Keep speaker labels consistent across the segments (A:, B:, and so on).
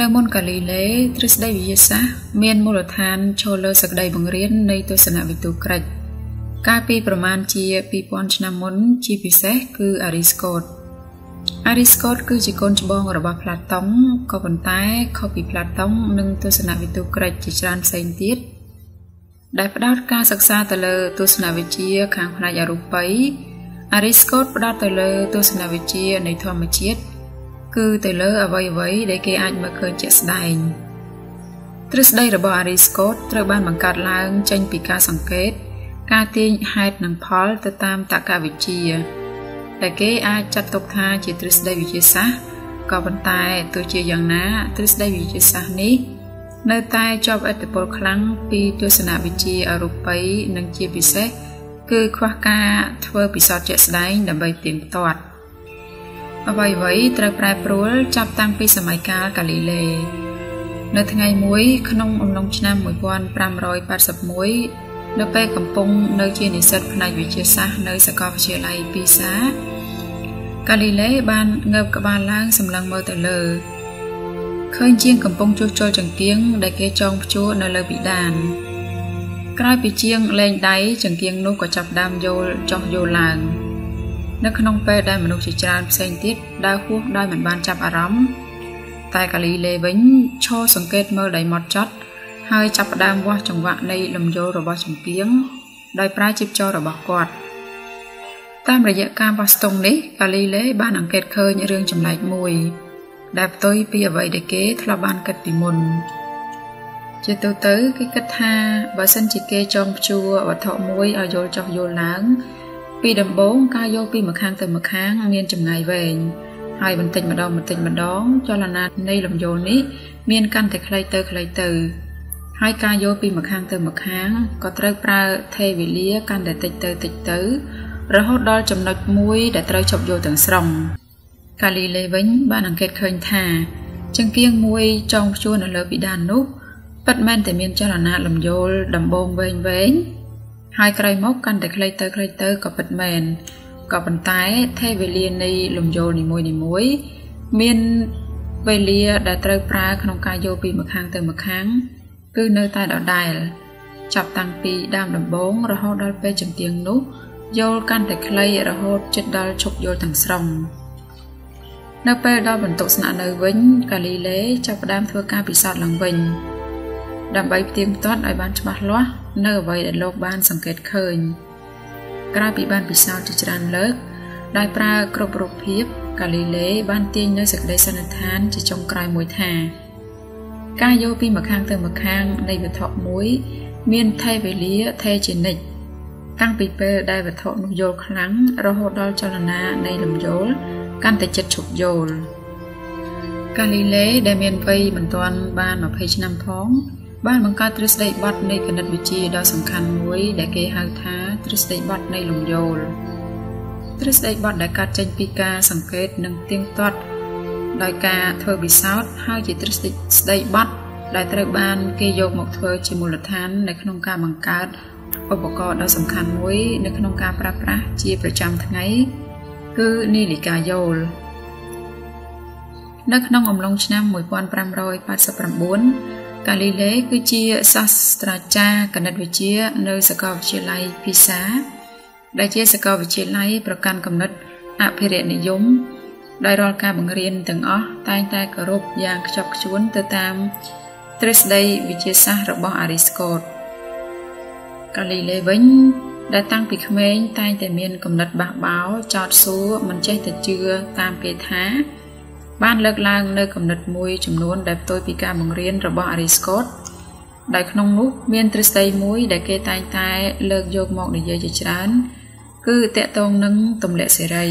A: នៅមុនកាលីលេទ្រឹស្ដីវិទ្យាសាស្ត្រមានមូលដ្ឋានឈលលើសក្តីបង្រៀននៃទស្សនវិទូក្រិចកាលពីប្រមាណជា2000ឆ្នាំមុនជាពិសេសគឺអារីស្កូតអារីស្កូតគឺជាកូនច្បងរបស់ផ្លាតុងក៏ប៉ុន្តែខុសពីផ្លាតុងនិងទស្សនវិទូក្រិចជាច្រើនផ្សេងទៀតដែលផ្ដោតការសិក្សាទៅលើទស្សនវិជ្ជាខាងផ្នែកអរូបីអារីស្កូតផ្ដោតទៅលើទស្សនវិជ្ជានៃធម្មជាតិ គឺទៅលើអ្វីអ្វីដែលគេអាចមើលឃើញជាក់ស្ដែងទ្រឹស្ដីរបស់អារីស្កូតត្រូវបានបង្កើតឡើងចេញពីការសង្កេត ការទាញហេតុនិងផលទៅតាមតក្កវិជ្ជាដែលគេអាចចាត់ទុកថាជាទ្រឹស្ដីវិទ្យាសាស្ត្រក៏ប៉ុន្តែទោះជាយ៉ាងណាទ្រឹស្ដីវិទ្យាសាស្ត្រនេះ នៅតែជាប់ឥទ្ធិពលខ្លាំងពីទស្សនវិជ្ជាអរូបីនិងជាពិសេសគឺខ្វះការធ្វើពិសោធន៍ជាក់ស្ដែងដើម្បីទៀងទាត់ អ្វីអ្វីត្រូវប្រែប្រួលចាប់តាំងពីសម័យកាលកាលីលេនៅថ្ងៃមួយក្នុងអំឡុងឆ្នាំ1581នៅពេលកំពុងនៅជានិស្សិតផ្នែកវិទ្យាសាស្ត្រនៅសាកលវិទ្យាល័យពីសាកាលីលេបានងើបក្បាលឡើងសម្លឹងមើលទៅលើឃើញជាងកំពុងជួសជុលចង្គៀងដែលគេចងព្យួរនៅលើពិដានក្រោយពីជាងលែងដៃចង្គៀងនោះក៏ចាប់ដើមយល់ចុះយល់ឡើង នៅក្នុងពេលដែលមនុស្សជាច្រើនផ្សេងទៀតដើរហួសដោយមិនបានចាប់អារម្មណ៍តែកាលីលេវិញឈរសង្កេតមើលដោយម៉ត់ចត់ហើយចាប់ផ្ដើមវាស់ចង្វាក់នៃលំយោលរបស់ចង្គៀងដោយប្រើជីពចររបស់គាត់តាមរយៈការវាស់ស្ទង់នេះកាលីលេបានអង្កេតឃើញរឿងចម្លែកមួយ ដែលផ្ទុយពីអ្វីដែលគេធ្លាប់បានគិតពីមុនជាទូទៅគេគិតថាបើសិនជាគេចងព្យួរវត្ថុមួយឲ្យយល់ចុះយល់ឡើង ពីដំបូងការយកពីម្ខាងទៅម្ខាងមានចម្ងាយវែងហើយបន្តិចម្ដងបន្តិចម្ដង ចលនានៃលំយោលនេះ មានកាន់តែខ្លីទៅខ្លីទៅ ហើយការយកពីម្ខាងទៅម្ខាងក៏ត្រូវប្រើថេវេលាកាន់តែតិចទៅតិចទៅ រហូតដល់ចំណុចមួយដែលត្រូវជប់យកទាំងស្រុងកាលីលេវិញបានអង្កេតឃើញថាចង្គៀងមួយចងព្យួរនៅលើពិដាននោះពិតមែនតែមានចលនាលំយោលដំបងវែងវែង ហើយក្រោយមកកាន់តែខ្លីទៅខ្លីទៅក៏ពិតមែនក៏ប៉ុន្តែថេវេលានៃលំយោលនីមួយនីមួយមានវេលាដែលត្រូវប្រើក្នុងការយកពីម្ខាងទៅម្ខាងគឺនៅតែដដែលចាប់តាំងពីដើមដំបូងរហូតដល់ពេលចំទៀងនោះយល់កាន់តែខ្លីរហូតជិតដល់ឈប់យល់ទាំងស្រុងនៅពេលដល់បន្ទប់ស្នាក់នៅវិញកាលីលេចាប់ផ្ដើមធ្វើការពិសោធន៍ឡើងវិញ ដើម្បីផ្ទៀងផ្ទាត់ឲ្យបានច្បាស់លាស់នៅអ្វីដែលលោកបានសង្កេតឃើញក្រោយពីបានពិសោធន៍ជាច្រើនលើកដោយប្រើគ្រប់រូបភាពកាលីលេបានទាញនៅសេចក្តីសន្និដ្ឋានជាចុងក្រោយមួយថាការយកពីម្ខាងទៅម្ខាងនៃវត្ថុមួយ មានថេវេលាថេជានិច្ចតាំងពីពេលដែលវត្ថុនោះយល់ខ្លាំងរហូតដល់ចលនានៃលំយល់កាន់តែចិត្តឈប់យល់កាលីលេដែលមានវ័យមិនទាន់បាន20ឆ្នាំផង បានបង្កើតទ្រឹស្ដីបត់នៃគណិតវិទ្យាដ៏សំខាន់មួយដែលគេហៅថាទ្រឹស្ដីបត់នៃលំយោលទ្រឹស្ដីបត់ដែលកើតចេញពីការសង្កេតនិងទៀងទាត់ដោយការធ្វើវិសោធន៍ហើយជាទ្រឹស្ដីបត់ដែលត្រូវបានគេយកមកធ្វើជាមូលដ្ឋាននៅក្នុងការបង្កើតឧបករណ៍ដ៏សំខាន់មួយនៅក្នុងការប្រើប្រាស់ជាប្រចាំថ្ងៃគឺនីលិកាយោលនៅក្នុងអំឡុងឆ្នាំ1589 កាលីលេគឺជាសាស្ត្រាចារ្យគណិតវិទ្យានៅសាកលវិទ្យាល័យភីសាដែលជាសាកលវិទ្យាល័យប្រកាន់គំនិតអភិរក្សនិយមដោយរាល់ការបង្រៀនទាំងអស់តែងតែគោរពយ៉ាងខ្ជាប់ខ្ជួនទៅតាមទ្រឹស្ដីវិទ្យាសាស្ត្ររបស់អារីស្កូតកាលីលេវិញដែលតាំងពីក្មេងតែងតែមានគំនិតបះបោចោតសួរមិនចេះតែជឿតាមគេថា បានលើកឡើងនៅគំនិតមួយចំនួនដែលផ្ទុយពីការបង្រៀនរបស់អារីស្កូតដោយក្នុងនោះមានទ្រឹស្ដីមួយដែលគេតែងតែលើកយកមកនិយាយជាច្រើន គឺតកតងនឹងទម្លាក់សេរី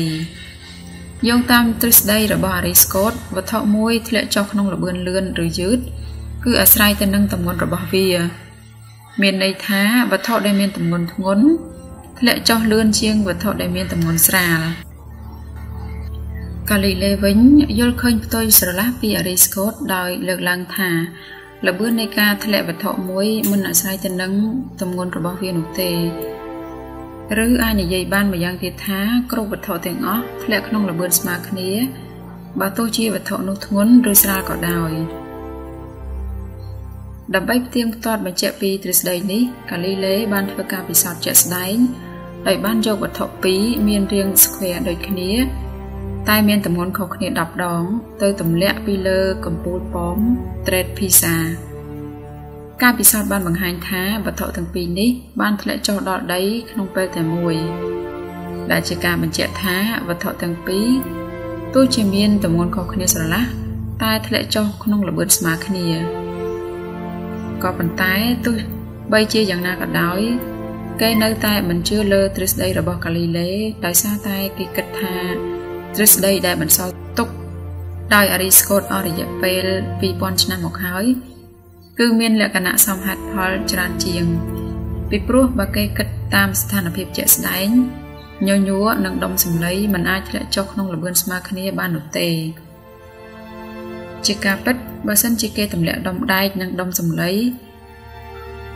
A: យោងតាមទ្រឹស្ដីរបស់អារីស្កូតវត្ថុមួយធ្លាក់ចុះក្នុងល្បឿនលឿនឬយឺតគឺអាស្រ័យទៅនឹងទម្ងន់របស់វា មានន័យថាវត្ថុដែលមានទម្ងន់ធ្ងន់ធ្លាក់ចុះលឿនជាងវត្ថុដែលមានទម្ងន់ស្រាល កាលីលេវិញយល់ឃើញផ្ទុយស្រឡះពីអរិស្កូតដោយលើកឡើងថាលបឿននៃការធ្លាក់វត្ថុមួយមិនអាស្រ័យទៅនឹងទម្ងន់របស់វានោះទេឬអាចនិយាយបានម្យ៉ាងទៀតថាគ្រប់វត្ថុទាំងអស់ធ្លាក់ក្នុងលបឿនស្មើគ្នាបើទោះជាវត្ថុនោះធ្ងន់ឬស្រាលក៏ដោយ។ដើម្បីផ្ទៀងផ្ទាត់បញ្ជាក់ពីទ្រឹស្ដីនេះកាលីលេបានធ្វើការពិសោធន៍ជាក់ស្ដែងដោយបានយកវត្ថុពីរមានរាង square ដូចគ្នា តែមានទម្ងន់ខុសគ្នា10ដង ទៅទម្លាក់ពីលើកំពូលប៉ម Trade Pizza ការពិសោធន៍បានបង្ហាញថាវត្ថុទាំងពីរនេះ បានធ្លាក់ចុះដល់ដី ក្នុងពេលតែមួយ ដែលជាការបញ្ជាក់ថាវត្ថុទាំងពីរទោះជាមានទម្ងន់ខុសគ្នាស្រឡះតែធ្លាក់ចុះក្នុងល្បឿនស្មើគ្នាក៏ប៉ុន្តែទោះបីជាយ៉ាងណាក៏ដោយគេនៅតែមិនជឿលើទ្រឹស្ដីរបស់កាលីលេដោយសារតែគេគិតថា ទ្រឹស្ដីដែលបន្សល់ទុកដោយអារីស្កូតអស់រយៈពេល2000ឆ្នាំមកហើយគឺមានលក្ខណៈសមហេតុផលច្រើនជាង ពីព្រោះបើគេគិតតាមស្ថានភាពជាក់ស្ដែងញញួរនិងដុំសម្លៃមិនអាចធ្លាក់ចុះក្នុងល្បឿនស្មើគ្នាបាននោះទេ ជាការពិតបើសិនជាគេទម្លាក់ដុំដែកនិងដុំសម្លៃ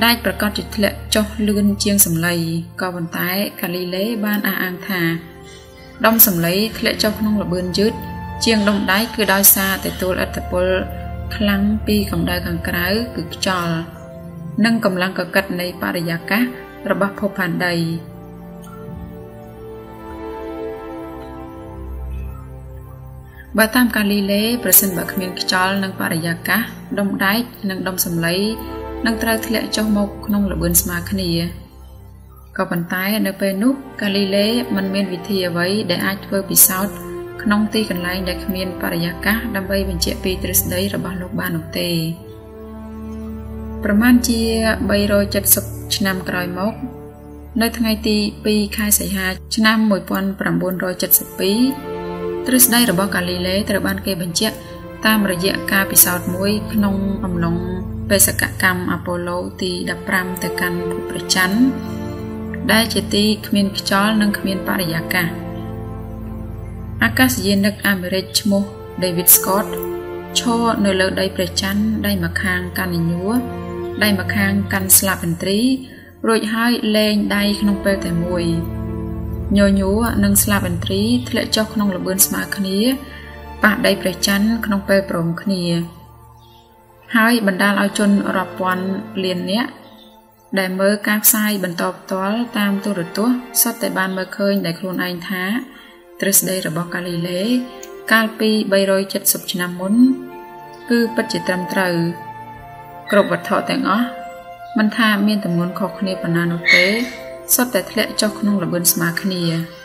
A: ដែកប្រកាសជាធ្លាក់ចុះលឿនជាងសម្លៃក៏ប៉ុន្តែកាលីលេបានអះអាងថា ដុំសម្លៃធ្លាក់ចុះក្នុងល្បឿនយឺតជាងដុំដែកគឺដោយសារទទួលឥទ្ធិពលខ្លាំងពីកម្ដៅខាងក្រៅគឺខ្យល់និងកម្លាំងកកិតនៃបរិយាកាសរបស់ភពផែនដីបើតាមកាលីលេប្រសិនបើគ្មានខ្យល់និងបរិយាកាសដុំដែកនិងដុំសម្លៃនឹងត្រូវធ្លាក់ចុះមកក្នុងល្បឿនស្មើគ្នា ក៏ប៉ុន្តែនៅពេលនោះកាលីលេមិនមានវិធីអ្វីដែលអាចធ្វើពិសោធន៍ក្នុងទីកន្លែងដែលគ្មានបរិយាកាសដើម្បីបញ្ជាក់ពីទ្រឹស្ដីរបស់លោកបាននោះទេប្រមាណជា370ឆ្នាំក្រោយមក នៅថ្ងៃទី2ខែសីហាឆ្នាំ1972ទ្រឹស្ដីរបស់កាលីលេត្រូវបានគេបញ្ជាក់តាមរយៈការពិសោធន៍មួយក្នុងអំឡុងបេសកកម្មអាប៉ូឡូទី15ទៅកាន់ភពព្រះច័ន្ទ ដែលជាទីគ្មានខ្យល់និងគ្មានបរិយាកាសអាកាសយានិកអាមេរិកឈ្មោះ David Scott ឈរនៅលើដីព្រះច័ន្ទដៃម្ខាងកាន់ញញួរដៃម្ខាងកាន់ស្លាបឥន្ទ្រីរួចហើយលែងដៃក្នុងពេលតែមួយញញួរនិងស្លាបឥន្ទ្រីធ្លាក់ចុះក្នុងល្បឿនស្មើគ្នាប៉ះដីព្រះច័ន្ទក្នុងពេលព្រមគ្នា ហើយបណ្ដាលឲ្យជនរាប់ពាន់លាននាក់ ដែលមើលការផ្សាយបន្តផ្ទាល់តាមទូរទស្សន៍សុទ្ធតែបានមើលឃើញដែលខ្លួនឯងថាទ្រឹស្ដីរបស់កាលីលេកាលពី370ឆ្នាំមុន គឺពិតជាត្រឹមត្រូវគ្រប់វត្ថុទាំងអស់មិនថាមានទម្ងន់ខុសគ្នាប៉ុណ្ណានោះទេសុទ្ធតែធ្លាក់ចុះក្នុងល្បឿនស្មើគ្នា។